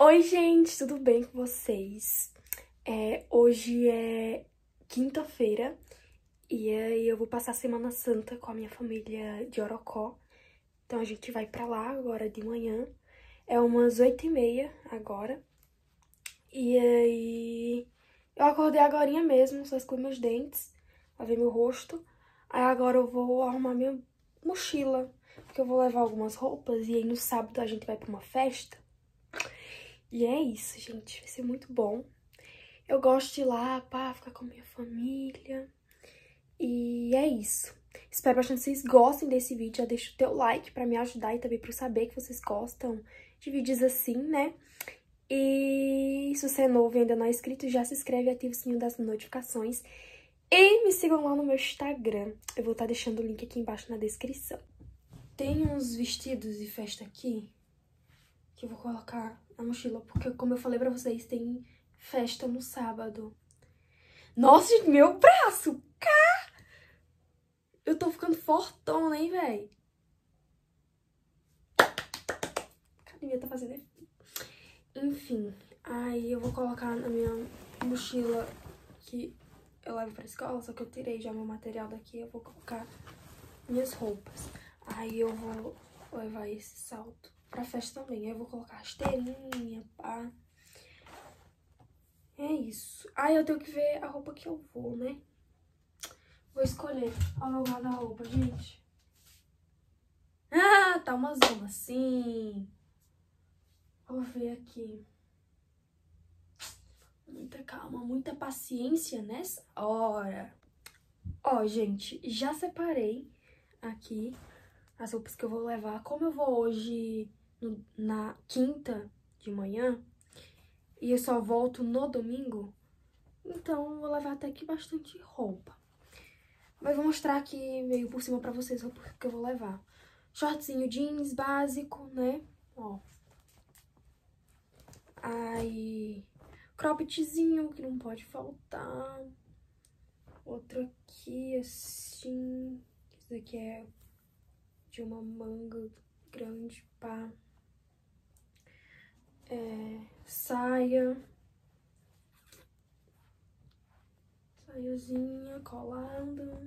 Oi, gente, tudo bem com vocês? É, hoje é quinta-feira e aí eu vou passar a Semana Santa com a minha família de Orocó. Então a gente vai pra lá agora de manhã. É umas oito e meia agora. E aí eu acordei agora mesmo, só escolhi meus dentes, lavei meu rosto. Aí agora eu vou arrumar minha mochila, porque eu vou levar algumas roupas e aí no sábado a gente vai pra uma festa. E é isso, gente. Vai ser muito bom. Eu gosto de ir lá, pá, ficar com a minha família. E é isso. Espero bastante que vocês gostem desse vídeo. Já deixa o teu like pra me ajudar e também pra eu saber que vocês gostam de vídeos assim, né? E se você é novo e ainda não é inscrito, já se inscreve e ativa o sininho das notificações. E me sigam lá no meu Instagram. Eu vou estar deixando o link aqui embaixo na descrição. Tem uns vestidos de festa aqui que eu vou colocar na mochila, porque como eu falei pra vocês, tem festa no sábado. Nossa, meu braço! Cá! Eu tô ficando fortona, hein, véi? Academia tá fazendo Enfim, aí eu vou colocar na minha mochila que eu levo pra escola, só que eu tirei já meu material daqui, eu vou colocar minhas roupas. Aí eu vou levar esse salto pra festa também. Aí eu vou colocar rasteirinha, pá. É isso. Aí eu tenho que ver a roupa que eu vou, né? Vou escolher. Olha o meu guarda-roupa, gente. Ah, tá uma zona assim. Vou ver aqui. Muita calma, muita paciência nessa hora. Ó, gente, já separei aqui as roupas que eu vou levar. Como eu vou hoje no, na quinta de manhã e eu só volto no domingo, então vou levar até aqui bastante roupa. Mas vou mostrar aqui meio por cima pra vocês o que eu vou levar. Shortzinho jeans básico, né? Ó. Aí, croppedzinho, que não pode faltar. Outro aqui, assim. Esse daqui é de uma manga grande, pá é, saia, saiazinha colada.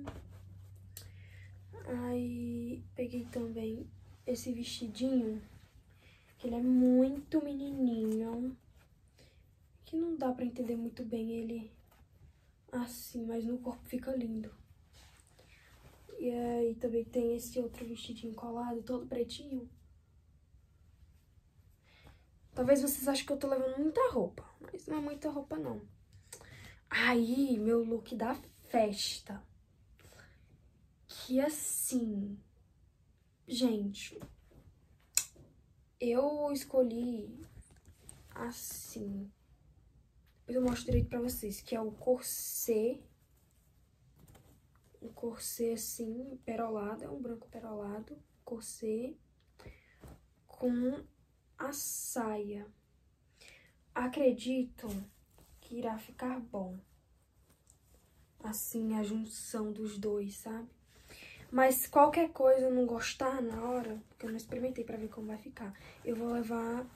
Aí peguei também esse vestidinho, que ele é muito menininho, que não dá pra entender muito bem ele assim, mas no corpo fica lindo. E aí também tem esse outro vestidinho colado, todo pretinho. Talvez vocês achem que eu tô levando muita roupa, mas não é muita roupa, não. Aí, meu look da festa. Que assim... Gente, eu escolhi assim. Depois eu mostro direito pra vocês, que é o corset. Um corset assim, perolado, é um branco perolado. Corset com a saia. Acredito que irá ficar bom. Assim, a junção dos dois, sabe? Mas qualquer coisa não gostar na hora, porque eu não experimentei pra ver como vai ficar, eu vou levar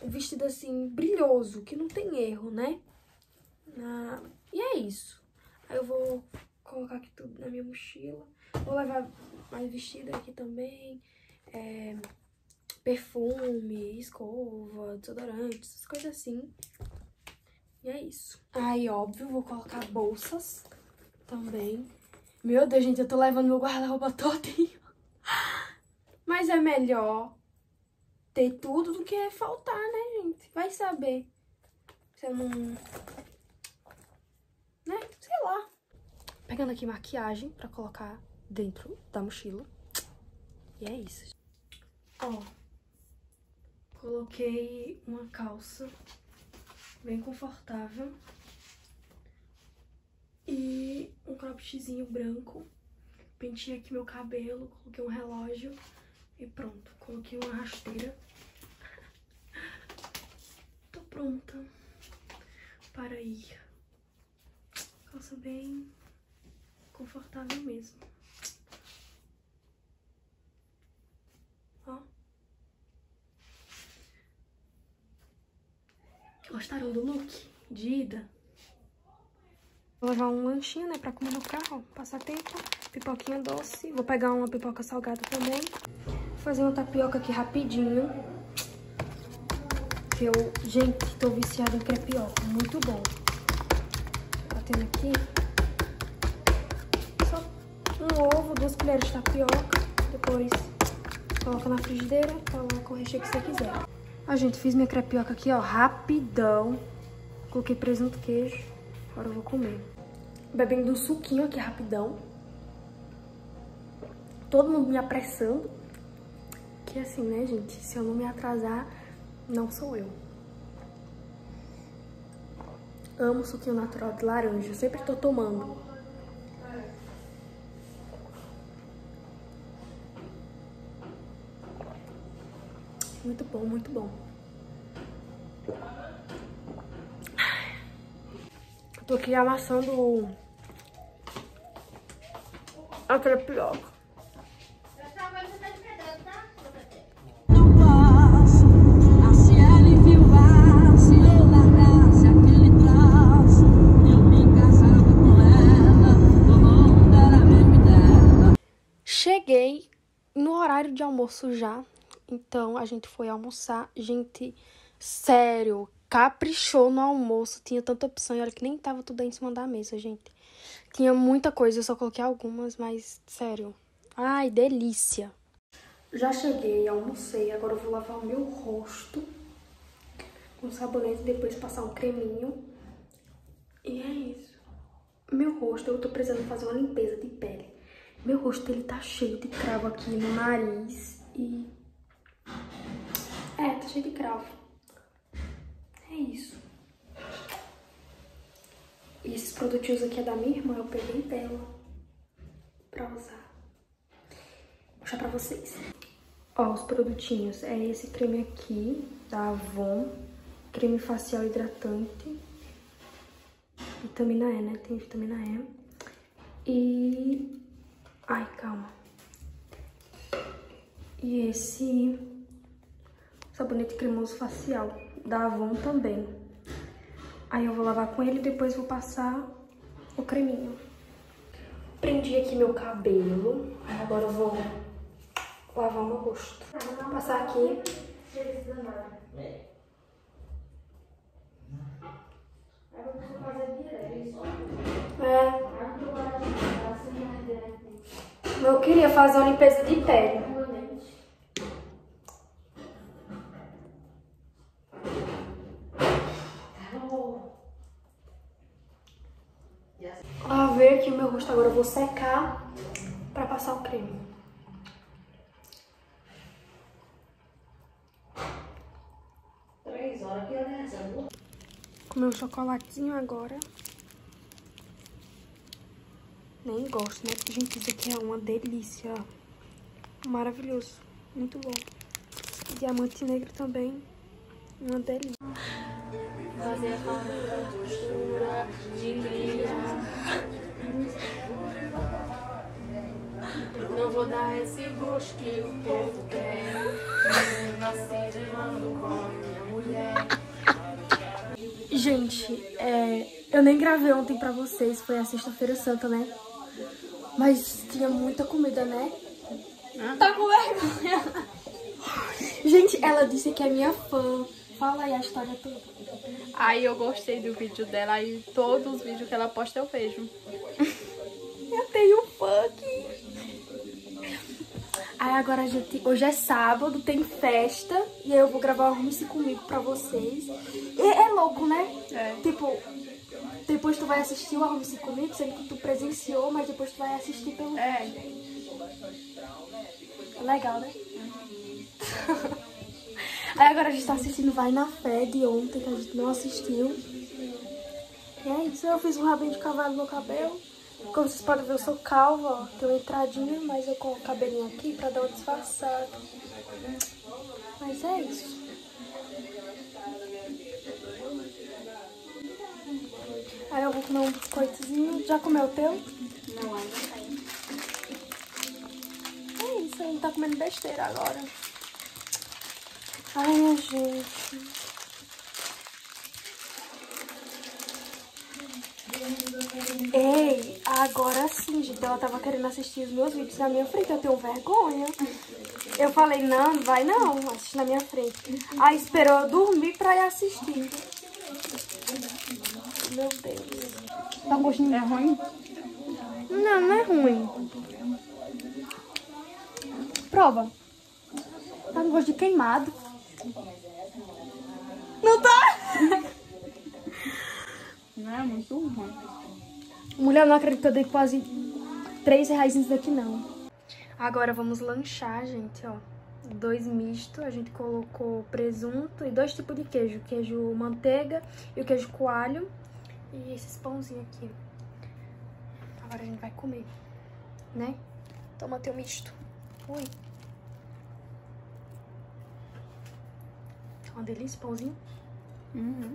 um vestido assim, brilhoso, que não tem erro, né? Na... E é isso. Aí eu vou colocar aqui tudo na minha mochila. Vou levar mais vestido aqui também. É perfume, escova, desodorante, essas coisas assim. E é isso. Aí, óbvio, vou colocar bolsas também. Meu Deus, gente, eu tô levando meu guarda-roupa todinho. Mas é melhor ter tudo do que faltar, né, gente? Vai saber. Eu não... Né? Sei lá. Pegando aqui maquiagem pra colocar dentro da mochila. E é isso. Ó, Coloquei uma calça bem confortável e um croppedzinho branco. Pentei aqui meu cabelo, coloquei um relógio e pronto. Coloquei uma rasteira. Tô pronta para ir. Calça bem confortável mesmo. Ó. Gostaram do look de ida? Vou levar um lanchinho, né, pra comer no carro, passar tempo. Pipoquinha doce. Vou pegar uma pipoca salgada também. Vou fazer uma tapioca aqui rapidinho. Que eu, gente, tô viciada em crepioca. Muito bom. Batendo aqui. Um ovo, duas colheres de tapioca. Depois coloca na frigideira, coloca o recheio que você quiser. Ah, gente, fiz minha crepioca aqui, ó, rapidão. Coloquei presunto, queijo. Agora eu vou comer. Bebendo um suquinho aqui rapidão. Todo mundo me apressando. Que assim, né, gente? Se eu não me atrasar, não sou eu. Amo suquinho natural de laranja. Sempre tô tomando. Muito bom, muito bom. Tô aqui amassando a crepioca. Cheguei no horário de almoço já, então a gente foi almoçar. Gente, sério, caprichou no almoço, tinha tanta opção e olha que nem tava tudo em cima da mesa, gente. Tinha muita coisa, eu só coloquei algumas, mas sério. Ai, delícia. Já cheguei, almocei, agora eu vou lavar o meu rosto com sabonete, depois passar um creminho. E é isso. Meu rosto, eu tô precisando fazer uma limpeza de pele. Meu rosto, ele tá cheio de cravo aqui no nariz e... É, tá cheio de cravo. É isso. E esses produtinhos aqui é da minha irmã, eu peguei dela pra usar. Vou mostrar pra vocês. Ó, os produtinhos. É esse creme aqui, da Avon. Creme facial hidratante. Vitamina E, né? Tem vitamina E. E... Ai, calma. E esse sabonete cremoso facial da Avon também. Aí eu vou lavar com ele e depois vou passar o creminho. Prendi aqui meu cabelo, agora eu vou lavar meu rosto. Vou passar aqui. É. Eu queria fazer uma limpeza de pele. Lavei aqui o meu rosto, agora eu vou secar pra passar o creme. Três horas que eu Comer um chocolatinho agora. Nem gosto, né? Porque, gente, isso aqui é uma delícia. Maravilhoso. Muito bom. Diamante negro também. Uma delícia. Fazer a Dar esse gosto que o povo quer. Minha mulher. Gente, é, eu nem gravei ontem pra vocês, foi a sexta-feira santa, né? Mas tinha muita comida, né? Ah. Tá com vergonha. Gente, ela disse que é minha fã. Fala aí a história toda. Aí eu gostei do vídeo dela e todos os vídeos que ela posta eu vejo. eu tenho funk. Aí agora a gente, hoje é sábado, tem festa e aí eu vou gravar o Arrume-se Comigo pra vocês. E é louco, né? É. Tipo, depois tu vai assistir o Arrume-se Comigo, sendo que tu presenciou, mas depois tu vai assistir pelo É. Legal, né? Aí agora a gente tá assistindo Vai na Fé de ontem, que a gente não assistiu. E é isso, eu fiz um rabinho de cavalo no cabelo. Como vocês podem ver, eu sou calva, ó. Tem uma entradinha, mas eu coloco o cabelinho aqui pra dar uma disfarçada. Mas é isso. Aí eu vou comer um biscoitozinho. Já comeu o teu? Não, ainda. É isso, a gente tá comendo besteira agora. Ai, gente. Ei, agora sim, gente. Ela tava querendo assistir os meus vídeos na minha frente. Eu tenho vergonha. Eu falei, não, não vai não, assiste na minha frente. Aí esperou eu dormir pra ir assistir. Meu Deus. Tá gostinho é ruim? Não, não é ruim. Prova. Tá um gosto de queimado. Não tá? Não é muito ruim. Mulher, não acredito que eu dei quase 3 reais nisso daqui, não. Agora vamos lanchar, gente, ó. Dois mistos, a gente colocou presunto e dois tipos de queijo. Queijo manteiga e o queijo coalho. E esses pãozinhos aqui. Agora a gente vai comer, né? Toma teu misto. Ui. Uma delícia, pãozinho. Uhum.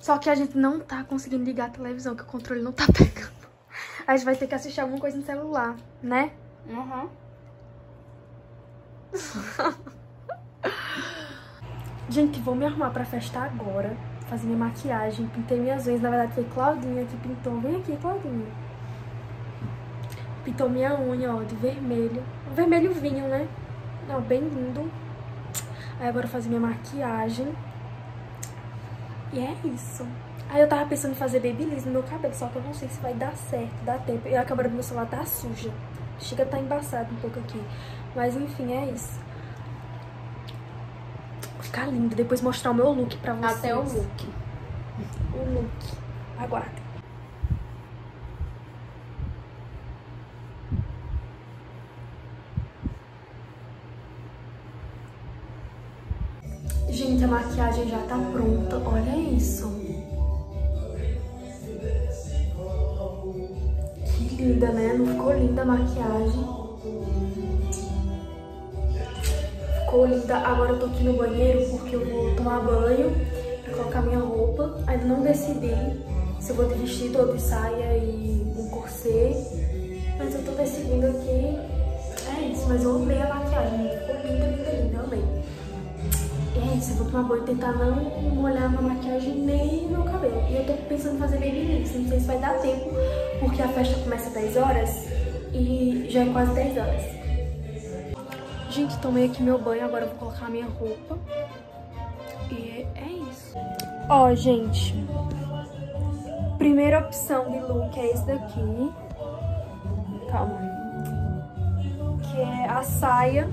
Só que a gente não tá conseguindo ligar a televisão, que o controle não tá pegando. A gente vai ter que assistir alguma coisa no celular, né? Uhum. Gente, vou me arrumar pra festa agora. Fazer minha maquiagem, pintei minhas unhas. Na verdade, foi Claudinha que pintou. Vem aqui, Claudinha. Pintou minha unha, ó, de vermelho. Vermelho vinho, né? Não, bem lindo. Aí agora eu fazer minha maquiagem. E é isso. Aí eu tava pensando em fazer babyliss no meu cabelo, só que eu não sei se vai dar certo, dá tempo. E a câmera do meu celular tá suja. Chega a tá embaçado um pouco aqui. Mas enfim, é isso. Vou ficar lindo. Depois mostrar o meu look pra vocês. Até o look. O look. Aguardem. Gente, a maquiagem já tá pronta. Olha isso. Linda, né? Não ficou linda a maquiagem? Ficou linda. Agora eu tô aqui no banheiro porque eu vou tomar banho pra colocar minha roupa. Ainda não decidi se eu vou de vestido ou de saia e um corset. Mas eu tô decidindo aqui. É isso, mas eu amei a maquiagem. Ficou linda, linda, linda. Eu amei. Isso, eu vou banho e tentar não molhar minha maquiagem nem meu cabelo. E eu tô pensando em fazer babyliss, não sei se vai dar tempo, porque a festa começa às 10 horas e já é quase 10 horas. Gente, tomei aqui meu banho, agora eu vou colocar a minha roupa. E é isso. Ó, gente, primeira opção de look é esse daqui. Calma. Que é a saia,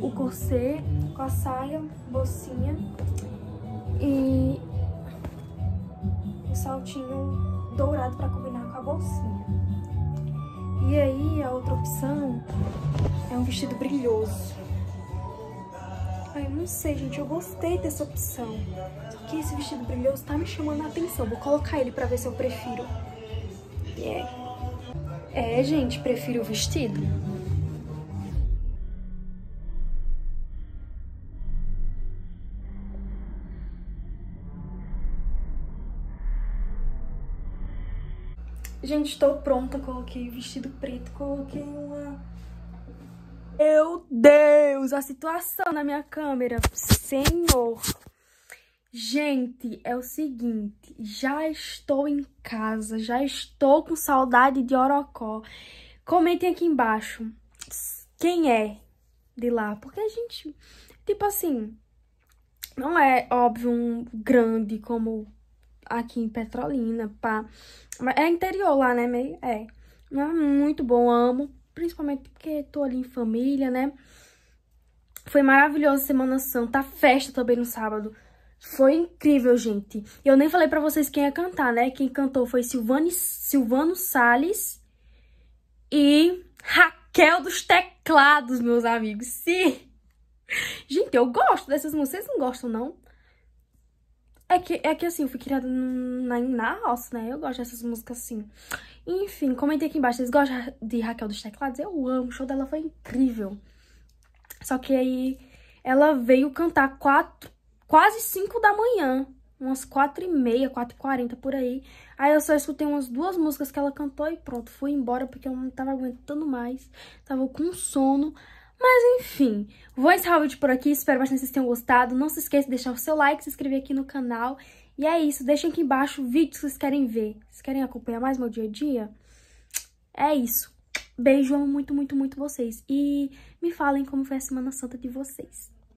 o corset com a saia, bolsinha e um saltinho dourado pra combinar com a bolsinha. E aí a outra opção é um vestido brilhoso. Ai, eu não sei, gente, eu gostei dessa opção. Só que esse vestido brilhoso tá me chamando a atenção. Vou colocar ele pra ver se eu prefiro. Yeah. É, gente, prefiro o vestido. Gente, estou pronta. Coloquei o vestido preto, coloquei uma... Meu Deus, a situação na minha câmera. Senhor. Gente, é o seguinte. Já estou em casa, já estou com saudade de Orocó. Comentem aqui embaixo quem é de lá. Porque a gente, tipo assim, não é óbvio um grande como aqui em Petrolina, pá. É interior lá, né? Meio, é. É muito bom, amo. Principalmente porque tô ali em família, né? Foi maravilhoso Semana Santa, a festa também no sábado. Foi incrível, gente. Eu nem falei pra vocês quem ia cantar, né? Quem cantou foi Silvane, Silvano Salles e Raquel dos Teclados, meus amigos. Sim! Gente, eu gosto dessas músicas. Vocês não gostam, não? É que, é que assim, eu fui criada na, na roça, né? Eu gosto dessas músicas assim. Enfim, comentei aqui embaixo. Vocês gostam de Raquel dos Teclados? Eu amo. O show dela foi incrível. Só que aí ela veio cantar quatro, quase 5 da manhã. Umas 4 e meia, 4 e 40 por aí. Aí eu só escutei umas duas músicas que ela cantou e pronto. Fui embora porque eu não tava aguentando mais. Tava com sono. Mas enfim, vou encerrar o vídeo por aqui, espero bastante que vocês tenham gostado. Não se esqueça de deixar o seu like, se inscrever aqui no canal. E é isso, deixem aqui embaixo vídeos que vocês querem ver. Vocês querem acompanhar mais meu dia a dia? É isso. Beijo, amo muito, muito, muito vocês. E me falem como foi a Semana Santa de vocês.